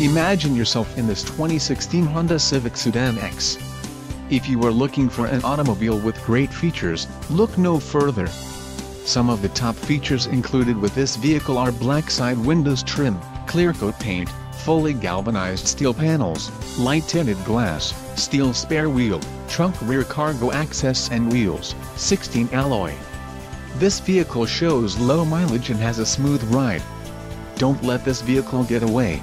Imagine yourself in this 2016 Honda Civic Sedan EX. If you are looking for an automobile with great features, look no further. Some of the top features included with this vehicle are black side windows trim, clear coat paint, fully galvanized steel panels, light tinted glass, steel spare wheel, trunk rear cargo access and wheels, 16 alloy. This vehicle shows low mileage and has a smooth ride. Don't let this vehicle get away,